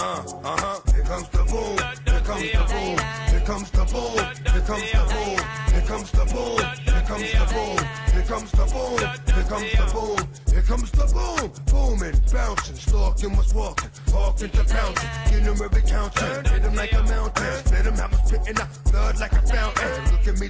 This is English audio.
Uh, uh-huh. Here comes the boom. Here comes the boom. Here comes the boom. Here comes the boom. Here comes the boom. Here comes the boom. Here comes the boom. Here comes the boom. Here comes the boom. Booming, bouncing, stalking, was walking, hawking to pouncing. Get them every counter. Hit them like a mountain. Let them have a spitting out blood like a fountain. Look at me.